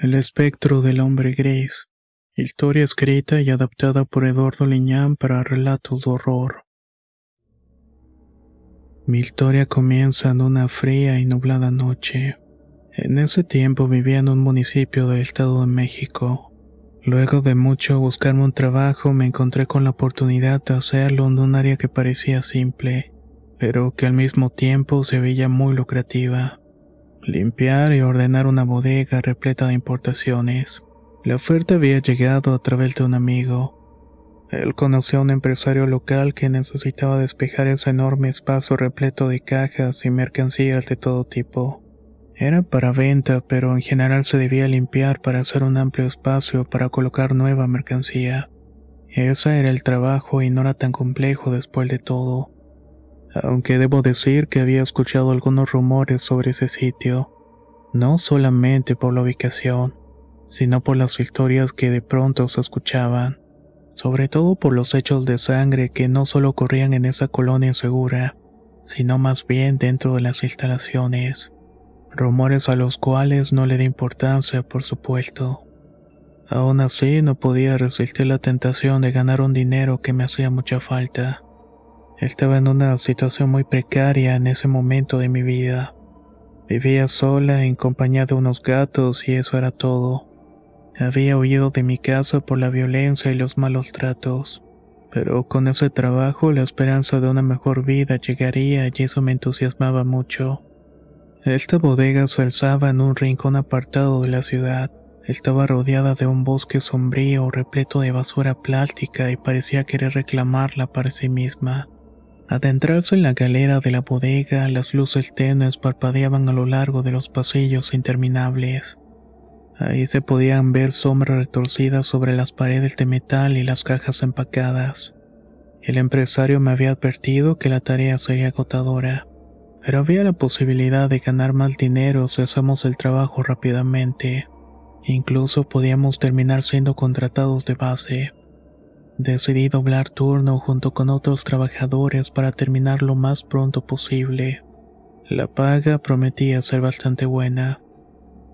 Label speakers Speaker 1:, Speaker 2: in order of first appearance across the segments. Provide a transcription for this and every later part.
Speaker 1: El espectro del hombre gris. Historia escrita y adaptada por Eduardo Liñán para relatos de horror. Mi historia comienza en una fría y nublada noche. En ese tiempo vivía en un municipio del Estado de México. Luego de mucho buscarme un trabajo me encontré con la oportunidad de hacerlo en un área que parecía simple, pero que al mismo tiempo se veía muy lucrativa. Limpiar y ordenar una bodega repleta de importaciones. La oferta había llegado a través de un amigo. Él conoció a un empresario local que necesitaba despejar ese enorme espacio repleto de cajas y mercancías de todo tipo. Era para venta, pero en general se debía limpiar para hacer un amplio espacio para colocar nueva mercancía. Ese era el trabajo y no era tan complejo después de todo aunque debo decir que había escuchado algunos rumores sobre ese sitio, no solamente por la ubicación, sino por las historias que de pronto se escuchaban, sobre todo por los hechos de sangre que no solo ocurrían en esa colonia segura, sino más bien dentro de las instalaciones, rumores a los cuales no le di importancia, por supuesto. Aún así, no podía resistir la tentación de ganar un dinero que me hacía mucha falta. Estaba en una situación muy precaria en ese momento de mi vida. Vivía sola en compañía de unos gatos y eso era todo. Había huido de mi casa por la violencia y los malos tratos, pero con ese trabajo la esperanza de una mejor vida llegaría y eso me entusiasmaba mucho. Esta bodega se alzaba en un rincón apartado de la ciudad. Estaba rodeada de un bosque sombrío repleto de basura plástica y parecía querer reclamarla para sí misma. Adentrarse en la galera de la bodega, las luces tenues parpadeaban a lo largo de los pasillos interminables. Ahí se podían ver sombras retorcidas sobre las paredes de metal y las cajas empacadas. El empresario me había advertido que la tarea sería agotadora, pero había la posibilidad de ganar más dinero si hacemos el trabajo rápidamente. Incluso podíamos terminar siendo contratados de base. Decidí doblar turno junto con otros trabajadores para terminar lo más pronto posible. La paga prometía ser bastante buena.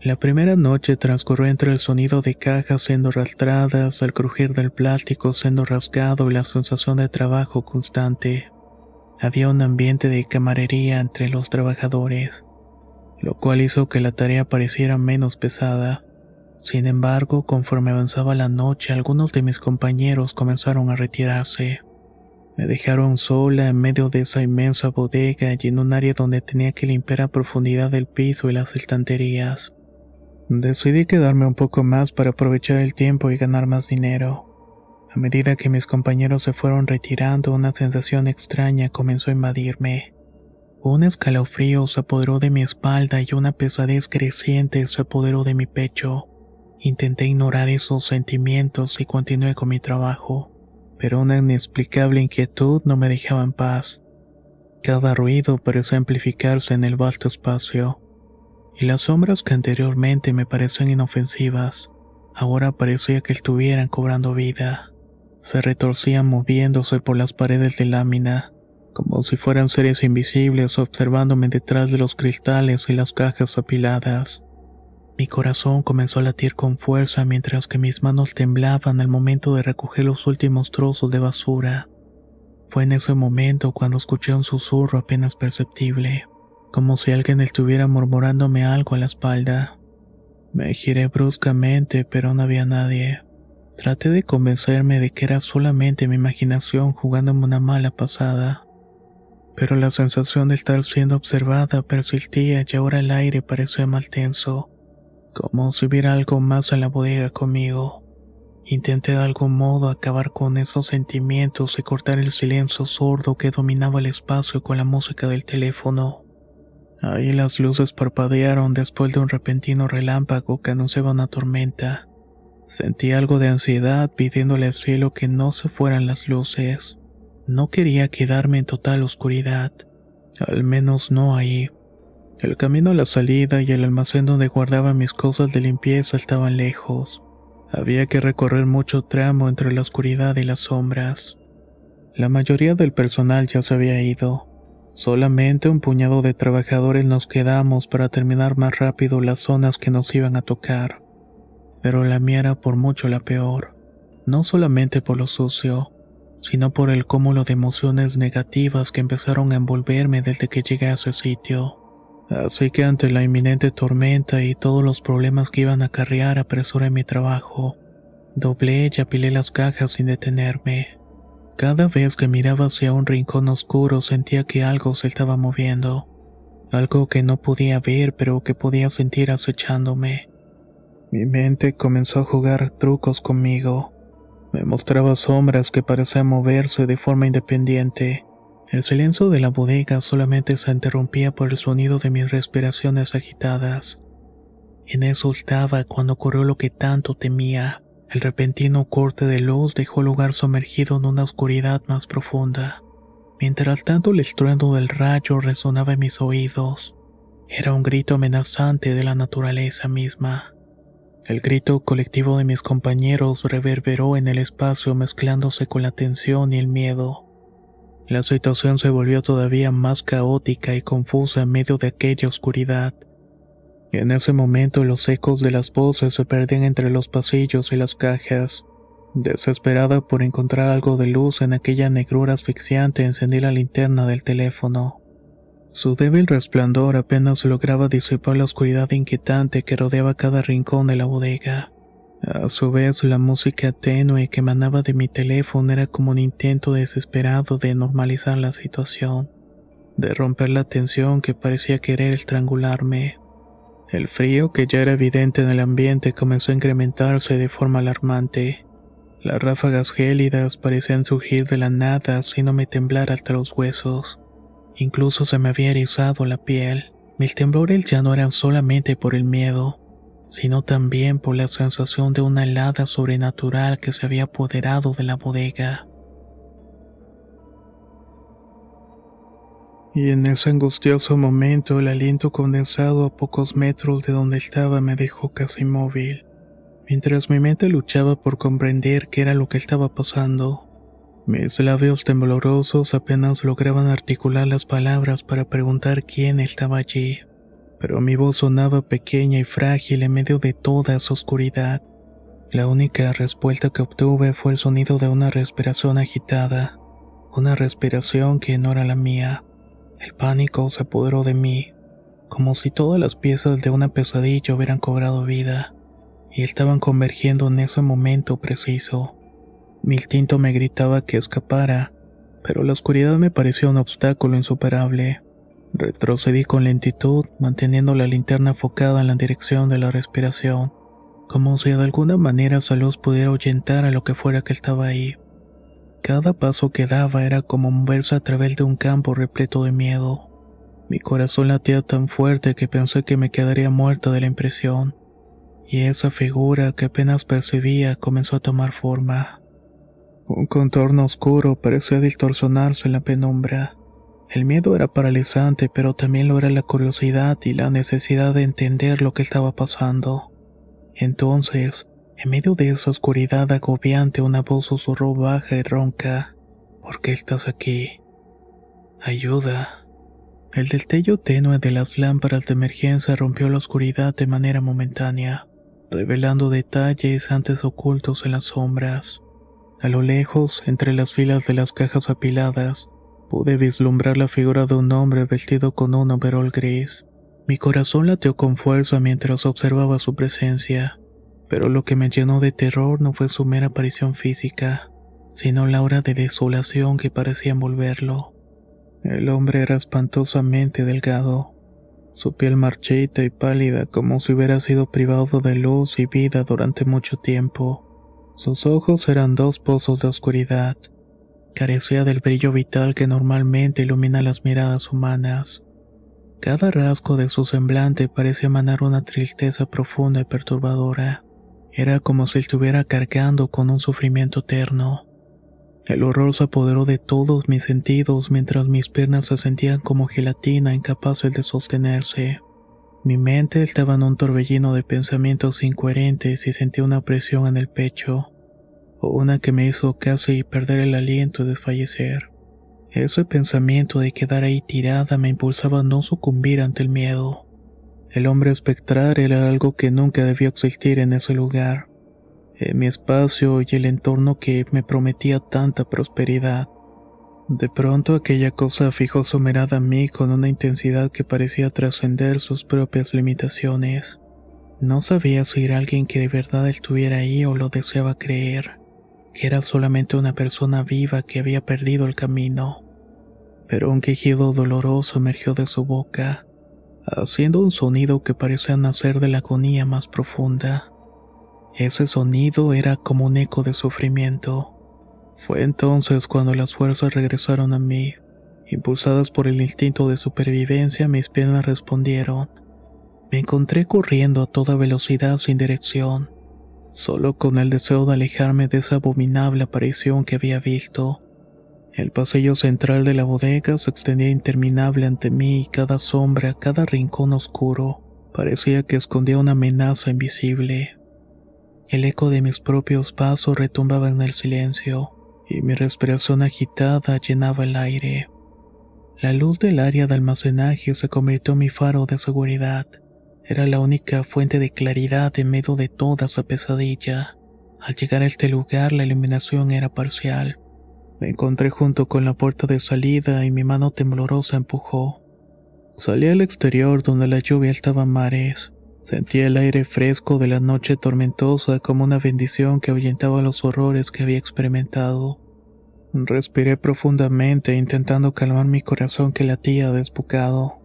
Speaker 1: La primera noche transcurrió entre el sonido de cajas siendo arrastradas, el crujir del plástico siendo rasgado y la sensación de trabajo constante. Había un ambiente de camarería entre los trabajadores, lo cual hizo que la tarea pareciera menos pesada. Sin embargo, conforme avanzaba la noche, algunos de mis compañeros comenzaron a retirarse. Me dejaron sola en medio de esa inmensa bodega y en un área donde tenía que limpiar a profundidad el piso y las estanterías. Decidí quedarme un poco más para aprovechar el tiempo y ganar más dinero. A medida que mis compañeros se fueron retirando, una sensación extraña comenzó a invadirme. Un escalofrío se apoderó de mi espalda y una pesadez creciente se apoderó de mi pecho. Intenté ignorar esos sentimientos y continué con mi trabajo, pero una inexplicable inquietud no me dejaba en paz. Cada ruido pareció amplificarse en el vasto espacio, y las sombras que anteriormente me parecían inofensivas, ahora parecía que estuvieran cobrando vida. Se retorcían moviéndose por las paredes de lámina, como si fueran seres invisibles observándome detrás de los cristales y las cajas apiladas. Mi corazón comenzó a latir con fuerza mientras que mis manos temblaban al momento de recoger los últimos trozos de basura. Fue en ese momento cuando escuché un susurro apenas perceptible, como si alguien estuviera murmurándome algo a la espalda. Me giré bruscamente, pero no había nadie. Traté de convencerme de que era solamente mi imaginación jugándome una mala pasada. Pero la sensación de estar siendo observada persistía y ahora el aire parecía más tenso como si hubiera algo más en la bodega conmigo. Intenté de algún modo acabar con esos sentimientos y cortar el silencio sordo que dominaba el espacio con la música del teléfono. Ahí las luces parpadearon después de un repentino relámpago que anunciaba una tormenta. Sentí algo de ansiedad pidiéndole al cielo que no se fueran las luces. No quería quedarme en total oscuridad, al menos no ahí. El camino a la salida y el almacén donde guardaba mis cosas de limpieza estaban lejos. Había que recorrer mucho tramo entre la oscuridad y las sombras. La mayoría del personal ya se había ido. Solamente un puñado de trabajadores nos quedamos para terminar más rápido las zonas que nos iban a tocar. pero la mía era por mucho la peor, no solamente por lo sucio, sino por el cúmulo de emociones negativas que empezaron a envolverme desde que llegué a ese sitio. Así que ante la inminente tormenta y todos los problemas que iban a acarrear apresuré mi trabajo. Doblé y apilé las cajas sin detenerme. Cada vez que miraba hacia un rincón oscuro sentía que algo se estaba moviendo. Algo que no podía ver pero que podía sentir acechándome. Mi mente comenzó a jugar trucos conmigo. Me mostraba sombras que parecían moverse de forma independiente. El silencio de la bodega solamente se interrumpía por el sonido de mis respiraciones agitadas. En eso estaba cuando ocurrió lo que tanto temía. El repentino corte de luz dejó lugar sumergido en una oscuridad más profunda. Mientras tanto el estruendo del rayo resonaba en mis oídos. Era un grito amenazante de la naturaleza misma. El grito colectivo de mis compañeros reverberó en el espacio mezclándose con la tensión y el miedo. La situación se volvió todavía más caótica y confusa en medio de aquella oscuridad. En ese momento los ecos de las voces se perdían entre los pasillos y las cajas. Desesperada por encontrar algo de luz en aquella negrura asfixiante, encendí la linterna del teléfono. Su débil resplandor apenas lograba disipar la oscuridad inquietante que rodeaba cada rincón de la bodega. A su vez, la música tenue que emanaba de mi teléfono era como un intento desesperado de normalizar la situación, de romper la tensión que parecía querer estrangularme. El frío que ya era evidente en el ambiente comenzó a incrementarse de forma alarmante. Las ráfagas gélidas parecían surgir de la nada haciéndome temblar hasta los huesos. Incluso se me había erizado la piel. Mis temblores ya no eran solamente por el miedo, sino también por la sensación de una helada sobrenatural que se había apoderado de la bodega. Y en ese angustioso momento el aliento condensado a pocos metros de donde estaba me dejó casi inmóvil, mientras mi mente luchaba por comprender qué era lo que estaba pasando. Mis labios temblorosos apenas lograban articular las palabras para preguntar quién estaba allí pero mi voz sonaba pequeña y frágil en medio de toda esa oscuridad. La única respuesta que obtuve fue el sonido de una respiración agitada, una respiración que no era la mía. El pánico se apoderó de mí, como si todas las piezas de una pesadilla hubieran cobrado vida, y estaban convergiendo en ese momento preciso. Mi instinto me gritaba que escapara, pero la oscuridad me pareció un obstáculo insuperable. Retrocedí con lentitud, manteniendo la linterna enfocada en la dirección de la respiración, como si de alguna manera esa luz pudiera ahuyentar a lo que fuera que estaba ahí. Cada paso que daba era como moverse a través de un campo repleto de miedo. Mi corazón latía tan fuerte que pensé que me quedaría muerta de la impresión, y esa figura que apenas percibía comenzó a tomar forma. Un contorno oscuro parecía distorsionarse en la penumbra el miedo era paralizante, pero también lo era la curiosidad y la necesidad de entender lo que estaba pasando. Entonces, en medio de esa oscuridad agobiante, una voz susurró baja y ronca. ¿Por qué estás aquí? Ayuda. El destello tenue de las lámparas de emergencia rompió la oscuridad de manera momentánea, revelando detalles antes ocultos en las sombras. A lo lejos, entre las filas de las cajas apiladas, Pude vislumbrar la figura de un hombre vestido con un overol gris. Mi corazón lateó con fuerza mientras observaba su presencia, pero lo que me llenó de terror no fue su mera aparición física, sino la hora de desolación que parecía envolverlo. El hombre era espantosamente delgado, su piel marchita y pálida como si hubiera sido privado de luz y vida durante mucho tiempo. Sus ojos eran dos pozos de oscuridad, Carecía del brillo vital que normalmente ilumina las miradas humanas. Cada rasgo de su semblante parecía emanar una tristeza profunda y perturbadora. Era como si estuviera cargando con un sufrimiento eterno. El horror se apoderó de todos mis sentidos mientras mis piernas se sentían como gelatina incapaces de sostenerse. Mi mente estaba en un torbellino de pensamientos incoherentes y sentía una presión en el pecho una que me hizo casi perder el aliento y desfallecer. Ese pensamiento de quedar ahí tirada me impulsaba a no sucumbir ante el miedo. El hombre espectral era algo que nunca debió existir en ese lugar, en mi espacio y el entorno que me prometía tanta prosperidad. De pronto aquella cosa fijó su mirada a mí con una intensidad que parecía trascender sus propias limitaciones. No sabía si era alguien que de verdad estuviera ahí o lo deseaba creer, que era solamente una persona viva que había perdido el camino. Pero un quejido doloroso emergió de su boca haciendo un sonido que parecía nacer de la agonía más profunda. Ese sonido era como un eco de sufrimiento. Fue entonces cuando las fuerzas regresaron a mí. Impulsadas por el instinto de supervivencia, mis piernas respondieron. Me encontré corriendo a toda velocidad sin dirección, solo con el deseo de alejarme de esa abominable aparición que había visto. El pasillo central de la bodega se extendía interminable ante mí y cada sombra, cada rincón oscuro, parecía que escondía una amenaza invisible. El eco de mis propios pasos retumbaba en el silencio, y mi respiración agitada llenaba el aire. La luz del área de almacenaje se convirtió en mi faro de seguridad. Era la única fuente de claridad en medio de toda esa pesadilla. Al llegar a este lugar la iluminación era parcial me encontré junto con la puerta de salida y mi mano temblorosa empujó. Salí al exterior donde la lluvia estaba mares. Sentía el aire fresco de la noche tormentosa como una bendición que ahuyentaba los horrores que había experimentado. Respiré profundamente intentando calmar mi corazón que latía desbocado.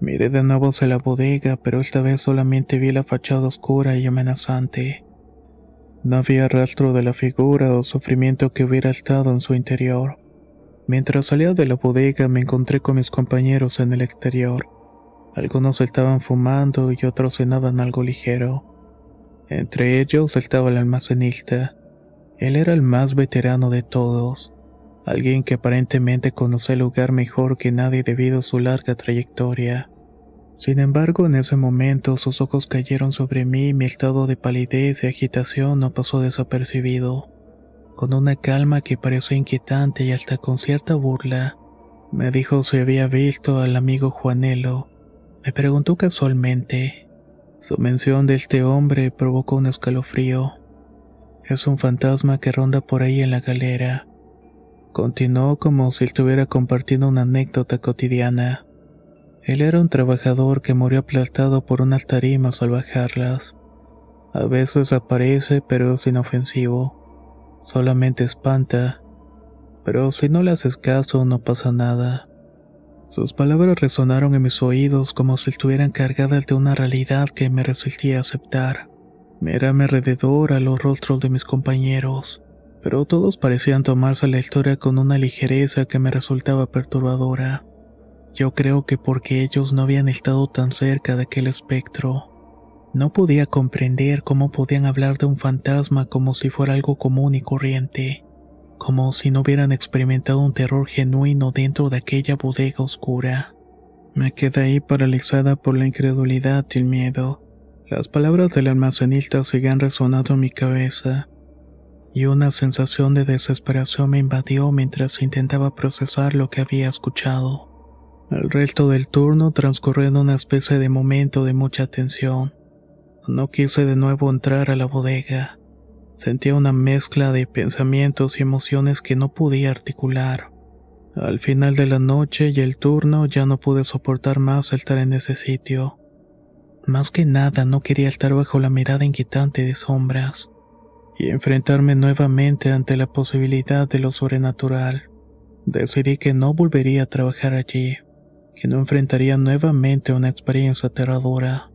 Speaker 1: Miré de nuevo hacia la bodega, pero esta vez solamente vi la fachada oscura y amenazante. No había rastro de la figura o sufrimiento que hubiera estado en su interior. Mientras salía de la bodega me encontré con mis compañeros en el exterior. Algunos estaban fumando y otros cenaban algo ligero. Entre ellos estaba el almacenista. Él era el más veterano de todos, alguien que aparentemente conocía el lugar mejor que nadie debido a su larga trayectoria. Sin embargo, en ese momento sus ojos cayeron sobre mí y mi estado de palidez y agitación no pasó desapercibido. Con una calma que pareció inquietante y hasta con cierta burla, me dijo si había visto al amigo Juanelo. Me preguntó casualmente. Su mención de este hombre provocó un escalofrío. Es un fantasma que ronda por ahí en la galera. Continuó como si estuviera compartiendo una anécdota cotidiana. Él era un trabajador que murió aplastado por unas tarimas al bajarlas. A veces aparece, pero es inofensivo. Solamente espanta. Pero si no le haces caso, no pasa nada. Sus palabras resonaron en mis oídos como si estuvieran cargadas de una realidad que me resistía aceptar. Miré a mi alrededor a los rostros de mis compañeros, pero todos parecían tomarse la historia con una ligereza que me resultaba perturbadora. Yo creo que porque ellos no habían estado tan cerca de aquel espectro. No podía comprender cómo podían hablar de un fantasma como si fuera algo común y corriente, como si no hubieran experimentado un terror genuino dentro de aquella bodega oscura. Me quedé ahí paralizada por la incredulidad y el miedo. Las palabras del almacenista siguen resonando en mi cabeza, y una sensación de desesperación me invadió mientras intentaba procesar lo que había escuchado. El resto del turno transcurrió en una especie de momento de mucha tensión. No quise de nuevo entrar a la bodega. Sentía una mezcla de pensamientos y emociones que no podía articular. Al final de la noche y el turno ya no pude soportar más estar en ese sitio. Más que nada no quería estar bajo la mirada inquietante de sombras y enfrentarme nuevamente ante la posibilidad de lo sobrenatural. Decidí que no volvería a trabajar allí que no enfrentaría nuevamente una experiencia aterradora.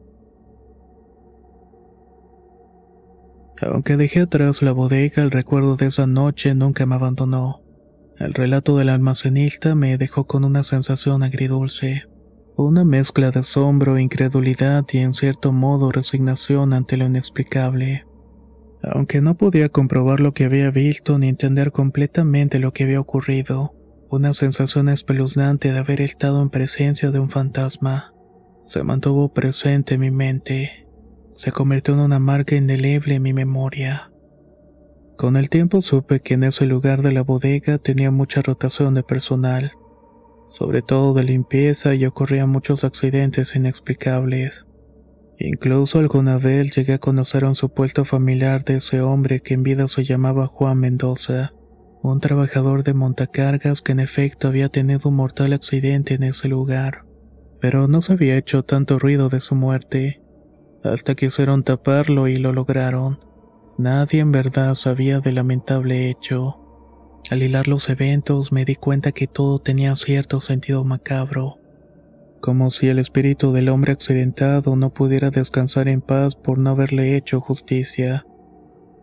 Speaker 1: Aunque dejé atrás la bodega, el recuerdo de esa noche nunca me abandonó. El relato del almacenista me dejó con una sensación agridulce, una mezcla de asombro, incredulidad y en cierto modo resignación ante lo inexplicable. Aunque no podía comprobar lo que había visto ni entender completamente lo que había ocurrido, una sensación espeluznante de haber estado en presencia de un fantasma se mantuvo presente en mi mente. Se convirtió en una marca indeleble en mi memoria. Con el tiempo supe que en ese lugar de la bodega tenía mucha rotación de personal. sobre todo de limpieza y ocurrían muchos accidentes inexplicables. Incluso alguna vez llegué a conocer a un supuesto familiar de ese hombre que en vida se llamaba Juan Mendoza, un trabajador de montacargas que en efecto había tenido un mortal accidente en ese lugar, pero no se había hecho tanto ruido de su muerte, hasta quisieron taparlo y lo lograron. Nadie en verdad sabía del lamentable hecho. Al hilar los eventos me di cuenta que todo tenía cierto sentido macabro, como si el espíritu del hombre accidentado no pudiera descansar en paz por no haberle hecho justicia.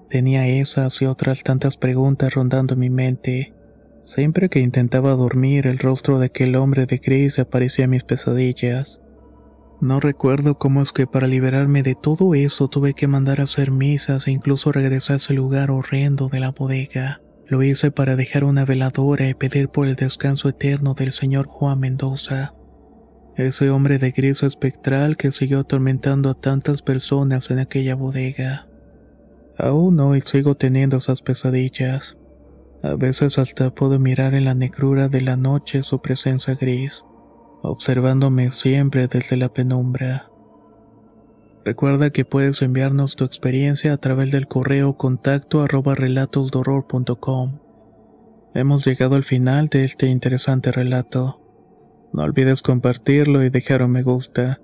Speaker 1: Tenía esas y otras tantas preguntas rondando mi mente. Siempre que intentaba dormir, el rostro de aquel hombre de gris aparecía en mis pesadillas. No recuerdo cómo es que para liberarme de todo eso tuve que mandar a hacer misas e incluso regresar a ese lugar horrendo de la bodega. Lo hice para dejar una veladora y pedir por el descanso eterno del señor Juan Mendoza. Ese hombre de gris espectral que siguió atormentando a tantas personas en aquella bodega. Aún hoy sigo teniendo esas pesadillas. A veces hasta puedo mirar en la negrura de la noche su presencia gris, observándome siempre desde la penumbra. Recuerda que puedes enviarnos tu experiencia a través del correo contacto arroba relatosdorror.com. Hemos llegado al final de este interesante relato. No olvides compartirlo y dejar un me gusta.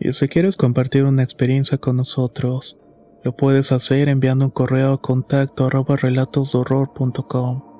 Speaker 1: Y si quieres compartir una experiencia con nosotros, lo puedes hacer enviando un correo a contacto arroba relatosdorror.com.